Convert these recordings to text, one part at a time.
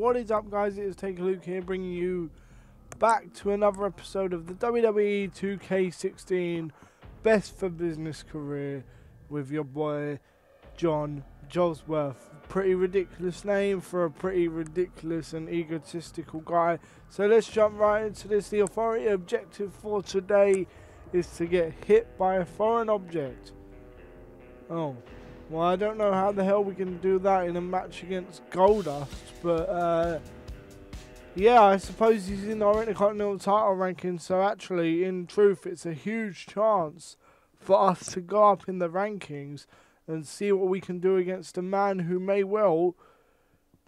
What is up, guys? It is Takerluke here, bringing you back to another episode of the WWE 2K16 Best for Business Career with your boy John Josworth. Pretty ridiculous name for a pretty ridiculous and egotistical guy. So let's jump right into this. The authority objective for today is to get hit by a foreign object. Oh, well, I don't know how the hell we can do that in a match against Goldust, but uh, yeah, I suppose he's in our Intercontinental title ranking, so actually, in truth, it's a huge chance for us to go up in the rankings and see what we can do against a man who may well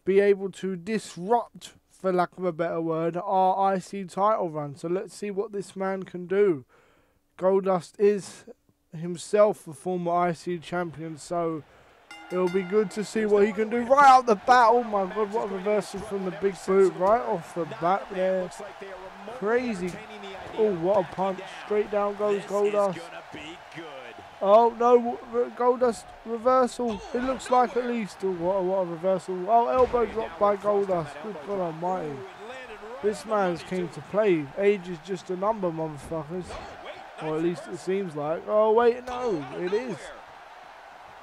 be able to disrupt, for lack of a better word, our IC title run. So let's see what this man can do. Goldust is himself a former IC champion, so it'll be good to see what he can do right out the bat. Oh my god, what a reversal from the big boot right off the bat there. Crazy. Oh, what a punch. Straight down goes Goldust. Oh no, Goldust reversal. It looks like at least. Oh, what a, what a reversal. Oh, elbow dropped by Goldust. Good God almighty. This man's came to play. Age is just a number, motherfuckers. Or at least it seems like. Oh, wait, no, it is.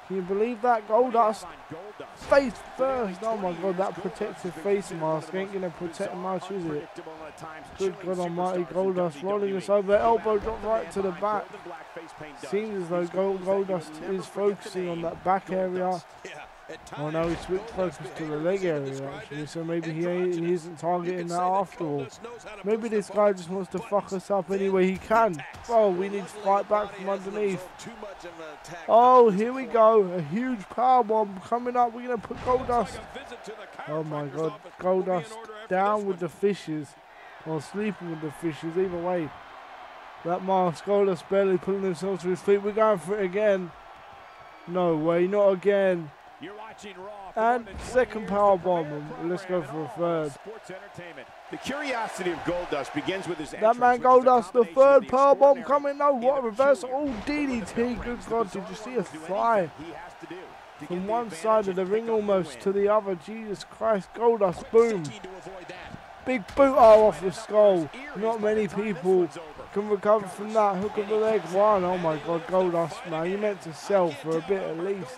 Can you believe that? Goldust. Face first. Oh my god, that protective face mask ain't going to protect much, is it? Good God almighty. Goldust rolling us over. Elbow drop right to the back. Seems as though Gold Goldust is focusing on that back area. Oh no, he switched focus to the leg area actually, so maybe he, he isn't targeting that after all. Maybe this guy just wants to fuck us up any way he can. Oh, we need to fight back from underneath. Oh, here we go. A huge power bomb coming up. We're going to put Goldust. Oh my god. Goldust down with the fishes. Or sleeping with the fishes, either way. That mask, Goldust barely pulling himself to his feet. We're going for it again. No way, not again. And second power bomb. Let's go for a third. The curiosity of Goldust begins with his That man Goldust, the third power bomb coming. No, what a reverse. Oh, DDT. Good God, did you see a fly? From one side of the ring almost to the other. Jesus Christ, Goldust, boom. Big boot oh, off the skull. Not many people can recover from that. Hook of the leg one. Oh my God, Goldust, man. You meant to sell for a bit at least.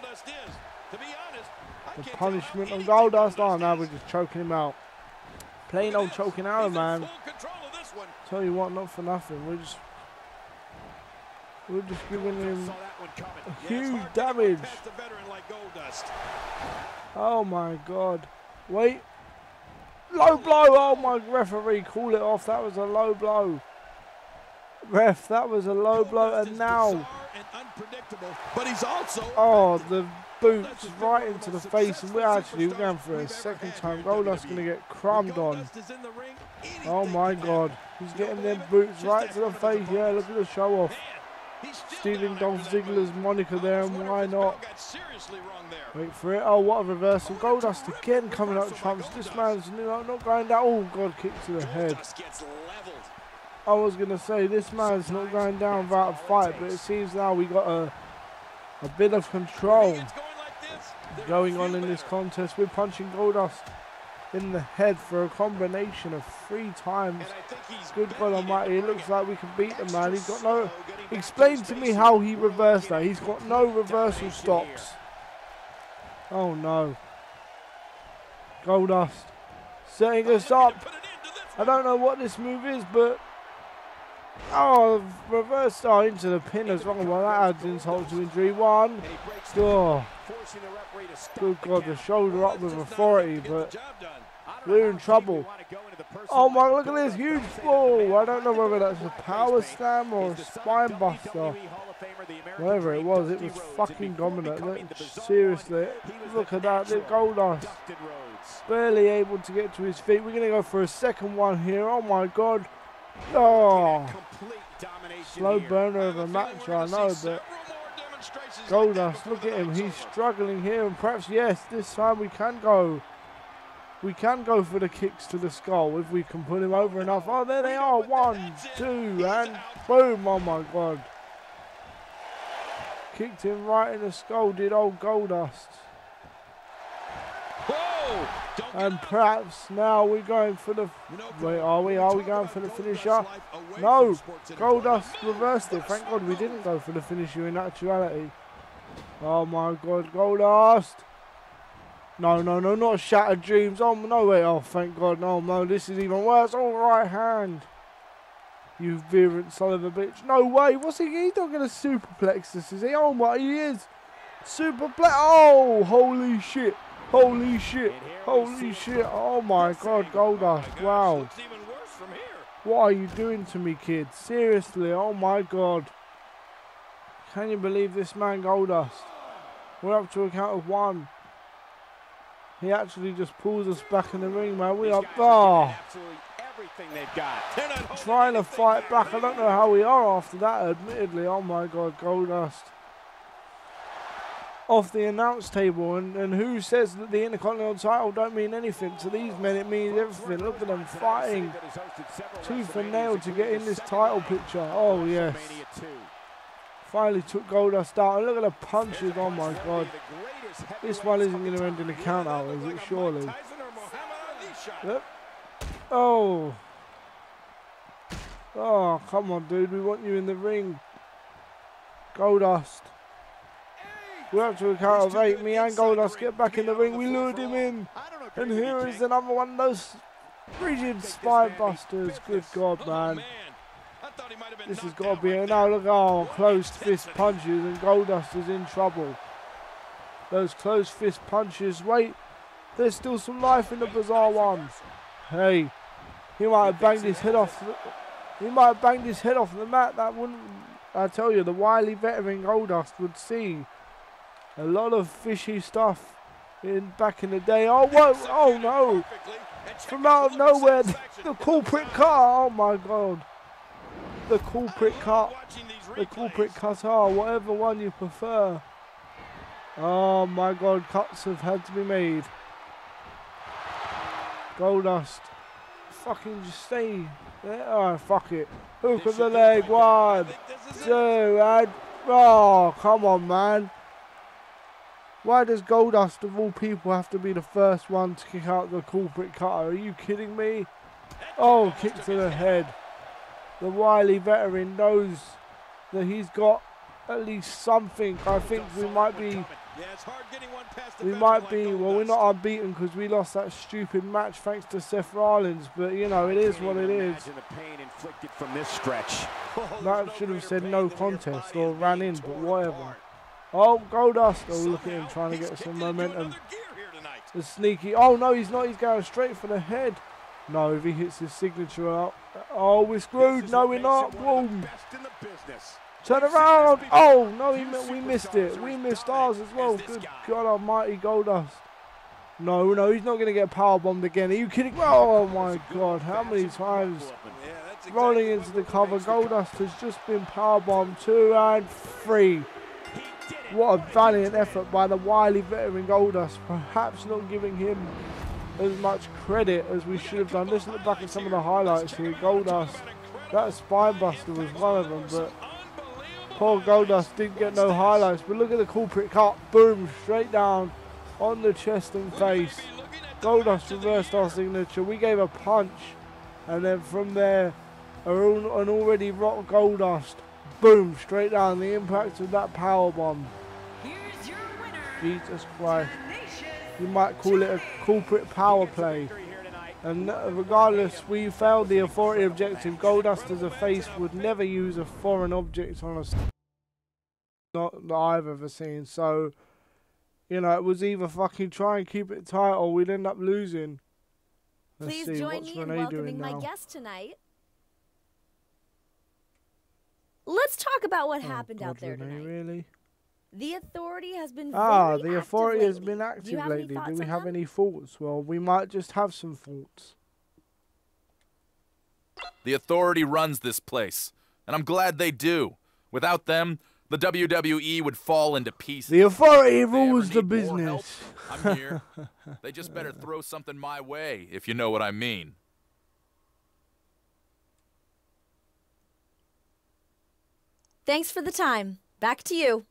The punishment on Goldust. Oh, now we're just choking him out. Plain old choking out, man. Tell you what, not for nothing. We're just we're just giving him huge damage. Oh my god. Wait. Low blow. Oh my referee, call it off. That was a low blow. Ref, that was a low blow. And now. Oh, the boots right into the face, and we're actually going for a second time. Goldust going to get crumbed on. Oh my god. He's getting them boots right to the face. Yeah, look at the show off. Stealing Dolph Ziggler's moniker there, and why not? Wait for it. Oh, what a reversal. Goldust again coming up trumps. This man's not going down. Oh, God, kick to the head. I was going to say, this man's not going down without a fight, but it seems now we got a, a bit of control going on in this contest. We're punching Goldust in the head for a combination of three times. Good God Almighty, it looks like we can beat the man. He's got no... Explain to me how he reversed that. He's got no reversal stops. Oh no. Goldust setting us up. I don't know what this move is, but... Oh, reverse oh, into the pin as well. Well, that adds insult to injury. One. Oh. Good God, the shoulder up with authority, but we're in trouble. Oh my, look at this huge fall. I don't know whether that's a power slam or a spine buster. Whatever it was, it was fucking dominant. Look, seriously, look at that, the Goldust. Barely able to get to his feet. We're going to go for a second one here. Oh my God. Oh. Slow burner of a match, I know, but Goldust, look at him. He's struggling here, and perhaps, yes, this time we can go. We can go for the kicks to the skull if we can put him over enough. Oh, there they are. One, two, and boom. Oh, my God. Kicked him right in the skull, did old Goldust. And perhaps now we're going for the. Wait, are we? Are we going for the finisher? No! Goldust reversed it. Thank God we didn't go for the finisher in actuality. Oh my God, Goldust! No, no, no, not Shattered Dreams. Oh, no, wait. Oh, thank God. No, no, this is even worse. All right hand. You virulent son of a bitch. No way. What's he? He's not going to superplex this, is he? Oh, my, he is. Superplex. Oh, holy shit. Holy shit. Holy shit. Oh, my God, Goldust. Wow. What are you doing to me, kid? Seriously. Oh, my God. Can you believe this man, Goldust? We're up to a count of one. He actually just pulls us back in the ring, man. We are oh, trying to fight back. I don't know how we are after that, admittedly. Oh my God, Goldust. Off the announce table, and, and who says that the Intercontinental title don't mean anything? To these men, it means everything. Look at them fighting tooth and nail to get in this title picture. Oh, yes. Finally took Goldust out. And look at the punches. Oh, my God. This one isn't going to end in a count out, is it? Surely. Yep. Oh. Oh, come on, dude. We want you in the ring. Goldust. We're up to eight. Me and Goldust get back in the ring. We lured him in. And here is another one of those rigid spine busters. Good God, man. This has got to be it. Now look, oh, closed fist punches and Goldust is in trouble. Those closed fist punches. Wait, there's still some life in the bizarre one. Hey, he might have banged his head off. He might have banged his head off the mat. That wouldn't. I tell you, the wily veteran Goldust would see a lot of fishy stuff in back in the day. Oh, whoa! Oh no! From out of nowhere, the, culprit car. Oh my God! The culprit cut. The culprit cutter, whatever one you prefer. Oh my god, cuts have had to be made. Goldust. Fucking just stay there. Oh, fuck it. Hook of the leg. One, two, and. Oh, come on, man. Why does Goldust, of all people, have to be the first one to kick out the corporate cutter? Are you kidding me? Oh, kick to the head. The wily veteran knows that he's got at least something. I think we might be we might be, well, we're not unbeaten because we lost that stupid match thanks to Seth Rollins, but you know, it is what it is. That should have said no contest or ran in, but whatever. Oh, Goldust. Oh, look at him trying to get some momentum. The sneaky. Oh, no, he's not. He's going straight for the head. No, if he hits his signature up. Oh, we're screwed. No, we're not. Boom. Turn around! Oh, no, we, we missed it. We missed ours as well. Good God almighty, Goldust. No, no, he's not going to get power bombed again. Are you kidding? Oh, my God. How many times? Rolling into the cover. Goldust has just been power bombed. Two and three. What a valiant effort by the wily veteran Goldust. Perhaps not giving him as much credit as we should have done. Listen back at some of the highlights here. Goldust. That spinebuster was one of them, but Poor Goldust didn't get no highlights, but look at the culprit cut. Boom, straight down on the chest and face. Goldust reversed our signature. We gave a punch, and then from there, an already rock Goldust. Boom, straight down. The impact of that power bomb. Jesus Christ. You might call it a corporate power play. And uh, regardless, we failed the authority objective. Goldust as a face would never use a foreign object on us. Not that I've ever seen. So, you know, it was either fucking try and keep it tight or we'd end up losing. Let's Please see, join what's me in Renee welcoming my guest tonight. Let's talk about what Oh, happened out there Renee, tonight. really? The authority has been Ah, very the active authority has been active you have any lately. Do we have them? any thoughts? Well, we might just have some thoughts. The authority runs this place, and I'm glad they do. Without them, the WWE would fall into pieces. The authority If rules the need more help, business. I'm here. they just better throw something my way, if you know what I mean. Thanks for the time. Back to you.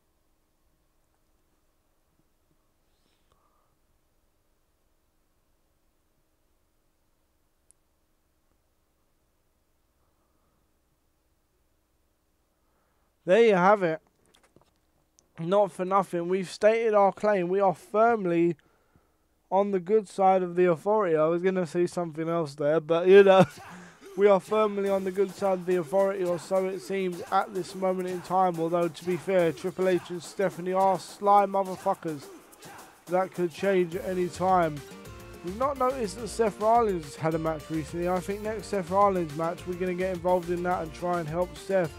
There you have it. Not for nothing. We've stated our claim. We are firmly on the good side of the authority. I was going to say something else there, but you know, we are firmly on the good side of the authority, or so it seems at this moment in time. Although, to be fair, Triple H and Stephanie are sly motherfuckers. That could change at any time. We've not noticed that Seth Rollins had a match recently. I think next Seth Rollins match, we're going to get involved in that and try and help Seth.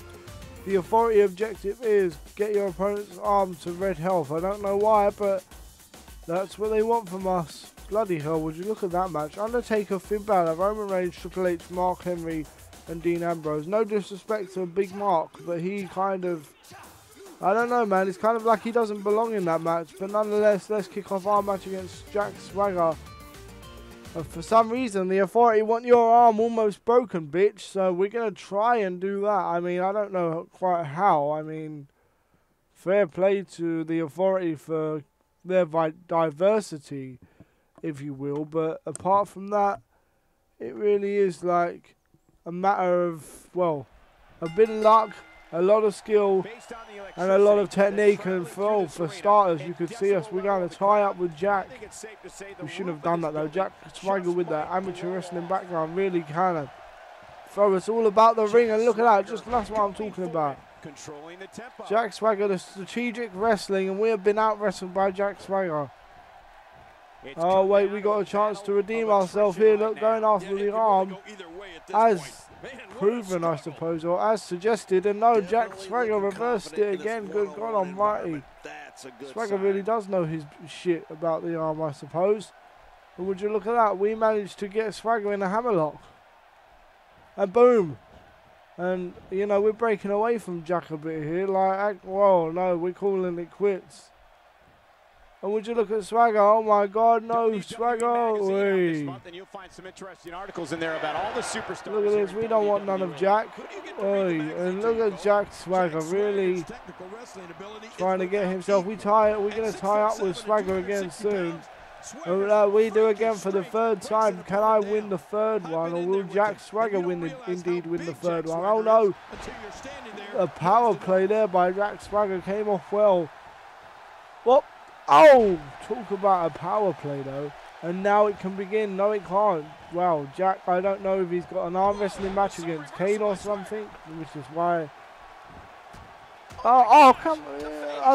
The authority objective is get your opponent's arm to red health. I don't know why, but that's what they want from us. Bloody hell, would you look at that match? Undertaker, Finn Balor, Roman Reigns, Triple H, Mark Henry, and Dean Ambrose. No disrespect to Big Mark, but he kind of... I don't know, man. It's kind of like he doesn't belong in that match. But nonetheless, let's kick off our match against Jack Swagger. And for some reason, the authority want your arm almost broken, bitch. So we're going to try and do that. I mean, I don't know quite how. I mean, fair play to the authority for their diversity, if you will. But apart from that, it really is like a matter of, well, a bit of luck, a lot of skill, and a lot of technique. And for, for starters, you could see us. We're going to tie up with Jack. We shouldn't have done that though. Jack Swagger with that amateur wrestling background really kind of throw us all about the ring. And look at that, just that's what I'm talking about. Jack Swagger, the strategic wrestling, and we have been out wrestled by Jack Swagger. Oh wait, we got a chance to redeem ourselves here. Look, going after the arm, as proven, I suppose, or as suggested. And no, Jack Swagger reversed it again. Good God Almighty! Swagger really does know his shit about the arm, I suppose. But would you look at that? We managed to get Swagger in a hammerlock, and boom, and, you know, we're breaking away from Jack a bit here. Like, well, no, we're calling it quits. And would you look at Swagger? Oh my God, no, Swagger! Look at this, we don't want none of Jack. Oy. And look at Jack Swagger, really trying to get himself. We tie, we're going to tie up with Swagger again soon. Uh, we do again for the third time. Can I win the third one, or will Jack Swagger win the, indeed win the third one? Oh no! A power play there by Jack Swagger came off well. What? Oh! Talk about a power play though. And now it can begin. No, it can't. Well, Jack, I don't know if he's got an arm wrestling match against Kane or something, which is why Oh, oh, come.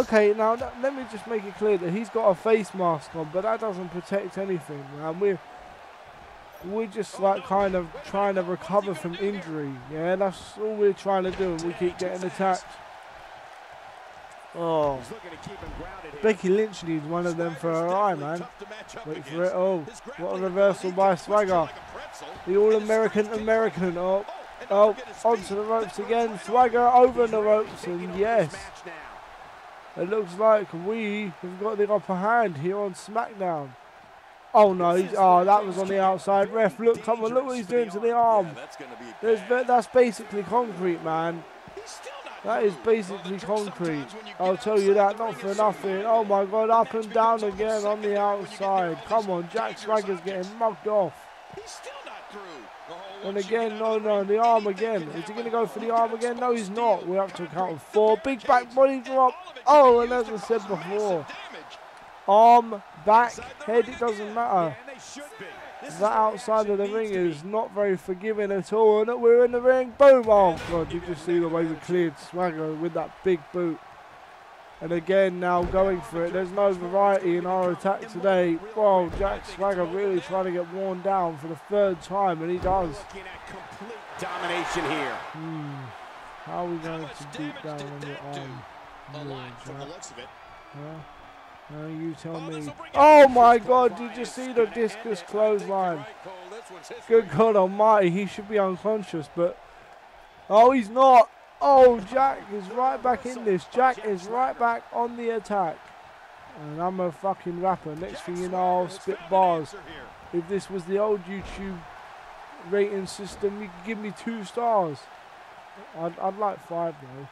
Okay, now let me just make it clear that he's got a face mask on, but that doesn't protect anything, man. We're we're just like kind of trying to recover from injury. Yeah, that's all we're trying to do, and we keep getting attacked. Oh, Becky Lynch needs one of them for her eye, man. Wait for it. Oh, what a reversal by Swagger. The All-American American. Oh, Oh, oh onto the ropes again. Swagger over the ropes, and yes, it looks like we have got the upper hand here on SmackDown. Oh no, oh that was on the outside. Ref, look, come on, look what he's doing to the arm. There's, that's basically concrete, man. That is basically concrete. I'll tell you that, not for nothing. Oh my god, up and down again on the outside. Come on, Jack Swagger's getting mugged off. And again, no, no, the arm again. Is he going to go for the arm again? No, he's not. We're up to a count of four. Big back body drop. Oh, and as I said before, arm, back, head, it doesn't matter. That outside of the ring is not very forgiving at all. And we're in the ring. Boom. Oh, God, you just see the way the cleared Swagger with that big boot. And again, now going for it. There's no variety in our attack today. Well, Jack Swagger really trying to get worn down for the third time, and he does. Domination here. Hmm. How are we going to beat down on your arm? from the looks of it. Yeah. You tell me. Oh my God! Did you see the discus clothesline? Good God Almighty! He should be unconscious, but oh, he's not. Oh, Jack is right back in this. Jack is right back on the attack. And I'm a fucking rapper. Next thing you know, I'll spit bars. If this was the old YouTube rating system, you could give me two stars. I'd, I'd like five though.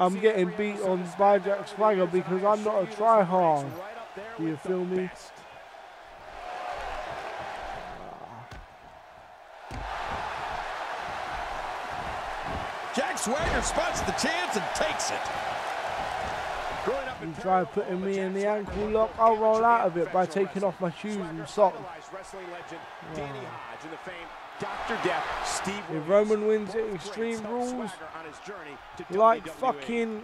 I'm getting beat on by Jack Swagger because I'm not a tryhard. Do you feel me? Jack Swagger spots the chance and takes it. You try putting me in the ankle lock, I'll roll out of it by taking off my shoes and socks. idolized wrestling legend Danny Hodge and the famed Dr. Death Steve If Roman wins at Extreme Rules, Swagger on his journey to like fucking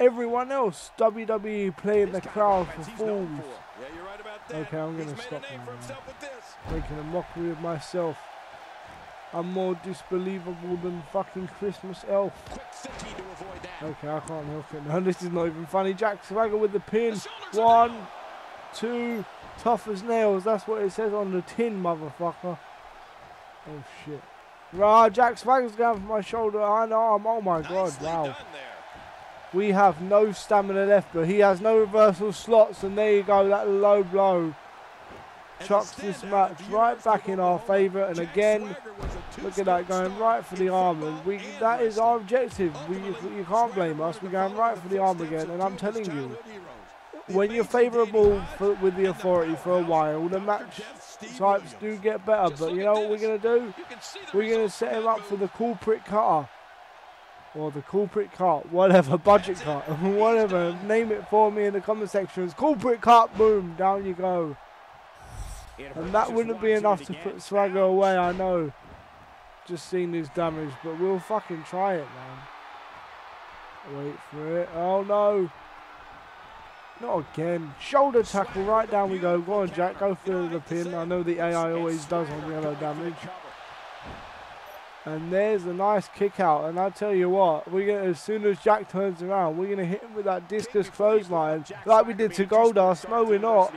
everyone else, WWE playing the crowd for of offense he's known fools. for. Yeah, you're right about that. Okay, I'm gonna stop now, for man. himself with this. Making a mockery of myself. I'm more disbelievable than fucking Christmas elf. Quick thinking to avoid that. Okay, I can't help it No, This is not even funny. Jack Swagger with the pin. The One, two, tough as nails. That's what it says on the tin, motherfucker. Oh shit. Right, Jack Swagger's going for my shoulder and arm. Oh my god, wow. We have no stamina left, but he has no reversal slots, and there you go, that low blow chucks this match right back in our favour, and again, Swagger was a look at that, going right for the arm, and we, that is our objective. We, you can't blame us, we're going right for the arm again, and I'm two of his telling you, childhood heroes. The when you're favourable for, with the authority for a while, the match types do get better, but you know what we're going to do? You can see the We're going to set him up for the culprit cutter. Or the culprit cut, whatever, budget cut, whatever. Name it for me in the comment sections. Culprit cut, boom, down you go. And that wouldn't be enough to put Swagger away, I know. Just seen his damage, but we'll fucking try it, man. Wait for it. Oh no. Not again. Shoulder tackle, right down we go. Go on, Jack, go for the pin. I know the AI always does on yellow damage. And there's a nice kick out. And I tell you what, we get as soon as Jack turns around, we're gonna hit him with that discus clothesline like we did to Goldust. No, we're not.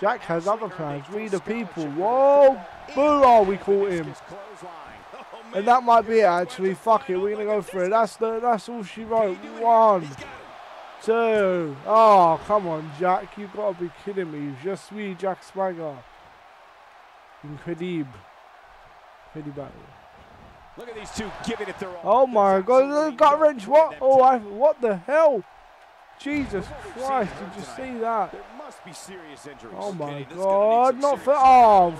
Jack has other plans. We the people. Whoa! Boo! We caught him. And that might be it actually. Fuck it, we're gonna go for it. That's the that's all she wrote. One, two. Oh, come on, Jack. You gotta be kidding me. Je suis Jack Swagger. Incredible. Incredible. Look at these two giving it their all. Oh my god, gut wrench. What? Oh. I, what the hell? Jesus What we've seen Christ, did you see that? Must be serious injuries. Oh my Kenny, this is gonna god, not for arm.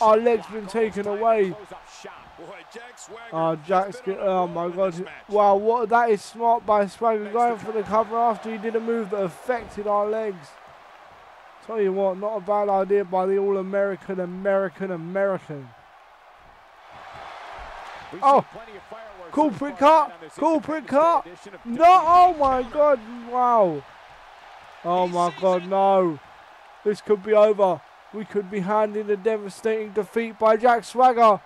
Our leg's been taken away. close up shop. Boy, Jack Swagger Oh, Jack's get, oh my god. Wow, what that is smart by Swagger going for the cover after he did a move that affected our legs. Tell you what, not a bad idea by the all American, American, American. Oh, seen plenty of fireworks cool so prick far cut, on this cool Independence prick cut. Day edition of No, oh my god, wow. Oh my god, no. This could be over. We could be handing a devastating defeat by Jack Swagger.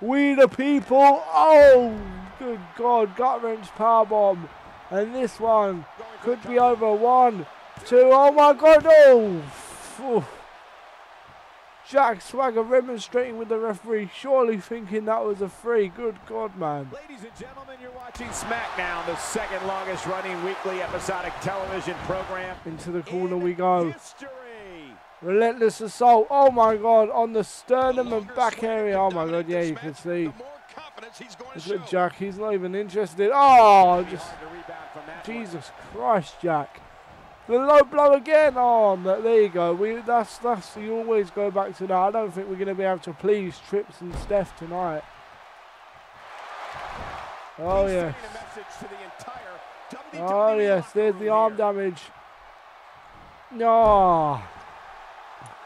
We the people. Oh, good god, gut wrench powerbomb. And this one could be over. One, two, oh my god, oh. Jack Swagger remonstrating with the referee, surely thinking that was a free. Good god, man. Ladies and gentlemen, you're watching SmackDown, the second longest running weekly episodic television program. Into the corner in we go. History. Relentless assault. Oh my god, on the The sternum and back area. Oh my god, yeah, you can see. More confidence he's going to Look at Jack, he's not even interested. Oh, just hard to rebound from that one. Jesus Christ, Jack. The low blow again. Oh, no, there you go. We that's that's you always go back to that. I don't think we're going to be able to please Trips and Steph tonight. Oh yes. sending a message to the Oh yes, there's the arm damage. No.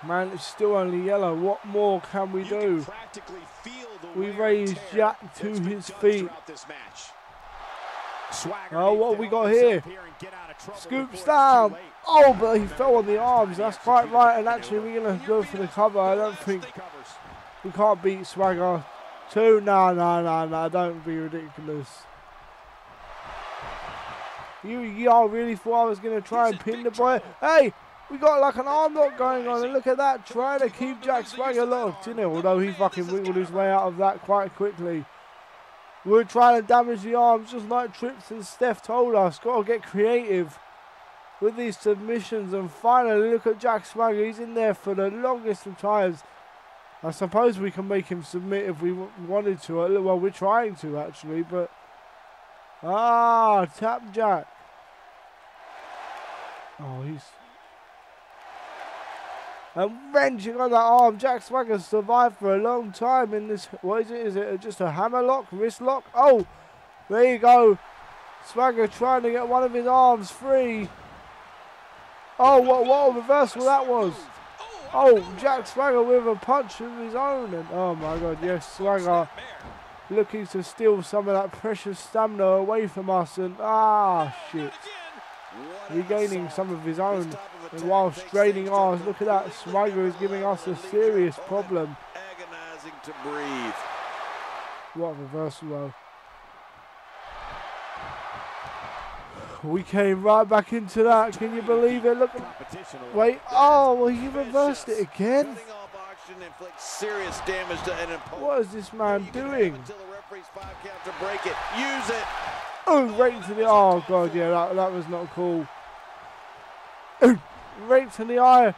Man, it's still only yellow. What more can we do? can feel the We raised Jack to his feet. throughout this match. Swagger Oh, what we got here? and get out of trouble Scoop slam. Oh, but he fell on the arms. That's quite right. And actually, we're going to go for the cover. I don't think we can't beat Swagger. Two, no, no, no, no. Don't be ridiculous. You, y'all really thought I was going to try and pin the boy? Hey, we got like an arm lock going on. And look at that. Trying to keep Jack Swagger locked, you know, although he fucking wiggled his way out of that quite quickly. We're trying to damage the arms just like Trips and Steph told us. Got to get creative with these submissions. And finally, look at Jack Swagger. He's in there for the longest of times. I suppose we can make him submit if we wanted to. Uh, Well, we're trying to actually, but ah, tap Jack. Oh, he's and wrenching on that arm. Jack Swagger survived for a long time in this. What is it? Is it just a hammer lock, wrist lock? Oh, There you go. Swagger trying to get one of his arms free. Oh, what, what a reversal that was. Oh, Jack Swagger with a punch of his own. And oh my god, yes, Swagger looking to steal some of that precious stamina away from us. And ah, shit. Regaining some of his own. And while straining ours, look at that. Swagger is giving us a serious problem. Agonizing to breathe. What a reversal though. We came right back into that. Can you believe it? Look. Wait. Oh, well, he reversed it again. Cutting off action inflicts serious damage to an opponent. What is this man doing? Until the referee's five count to break it. Use it. Oh, right to the. Oh god, yeah, that that was not cool. Oh, right in the eye.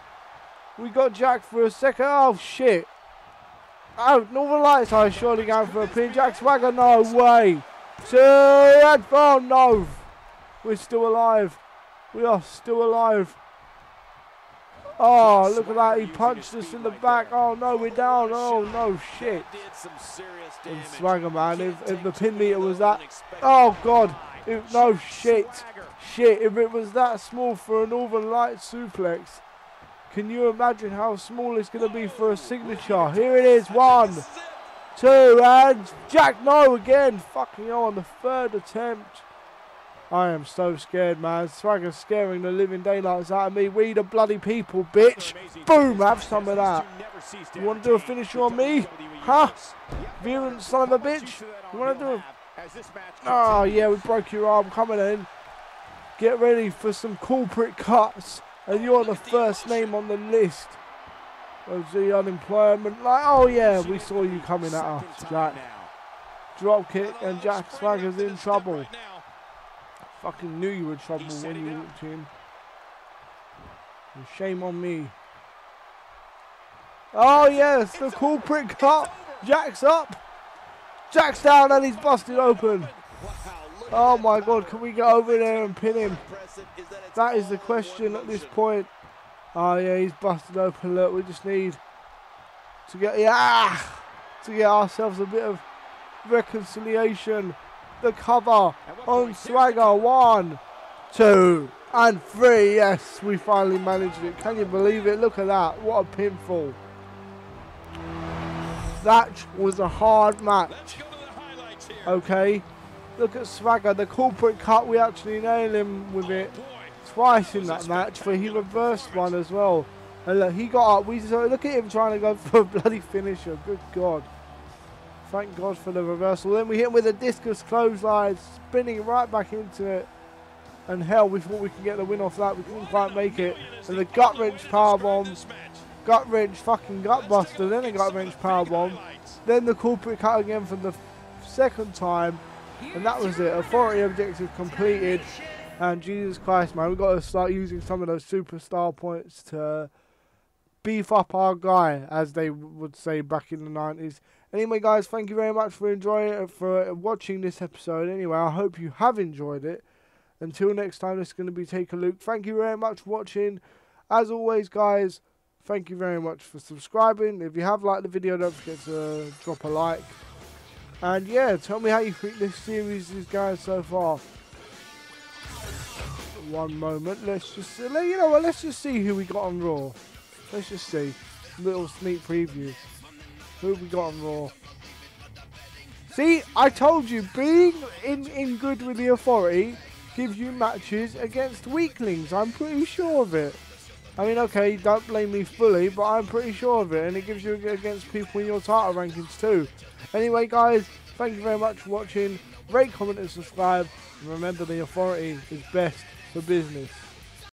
We got Jack for a second. Oh shit. Oh, Northern Lights are surely going for a pin. Jack Swagger, no way. Two and four, no. We're still alive. We are still alive. Oh, look at that. He punched us in the back. Oh no, we're down. Oh no, shit. And. Swagger, man, if, if the pin meter was that. Oh god. If, no, shit. Shit, if it was that small for a Northern Light suplex, can you imagine how small it's going to be for a signature? Here it is, one, two, and Jack, no, again. Fucking hell, on the third attempt. I am so scared, man. Swagger's scaring the living daylights out of me. We the bloody people, bitch. Boom, have some of that. You want to do a finisher on me? Huh? Virulent son of a bitch. You want to do a Oh, yeah, we broke your arm coming in. Get ready for some corporate cuts. And you're the first name on the list of the unemployment. Like, oh, yeah, we saw you coming at us, Jack. Drop kick, and Jack Swagger's in trouble. Fucking knew you were trouble when you walked in. And shame on me. Oh, yes, the corporate cut. Jack's up. Jack's down and he's busted open. Oh my god, can we get over there and pin him? That is the question at this point. Oh yeah, he's busted open. Look, we just need to get yeah to get ourselves a bit of reconciliation. The cover on Swagger. One, two, and three. Yes, we finally managed it. Can you believe it? Look at that. What a pinfall. That was a hard match. Okay. Look at Swagger, the corporate cut, we actually nailed him with it twice in that match, but he reversed one as well. And look, he got up, we just, look at him trying to go for a bloody finisher, good God. Thank God for the reversal. Then we hit him with a discus clothesline, spinning right back into it. And hell, we thought we could get the win off that, we couldn't quite make it. And the gut wrench power bomb, gut wrench fucking gut buster, then a gut wrench power bomb. Then the corporate cut again for the second time. And that was it. Authority objective completed. And Jesus Christ, man, we've got to start using some of those superstar points to beef up our guy, as they would say back in the 90s. Anyway, guys, thank you very much for enjoying for watching this episode. Anyway, I hope you have enjoyed it. Until next time, this is going to be Takerluke. Thank you very much for watching. As always, guys, thank you very much for subscribing. If you have liked the video, don't forget to drop a like. And yeah, tell me how you think this series is going so far. One moment, let's just you know what? Let's just see who we got on Raw. Let's just see. Little sneak preview. Who we got on Raw? See, I told you, being in in good with the authority gives you matches against weaklings. I'm pretty sure of it. I mean, okay, don't blame me fully, but I'm pretty sure of it, and it gives you against people in your title rankings too. Anyway, guys, thank you very much for watching. Rate, comment, and subscribe. And remember, the authority is best for business.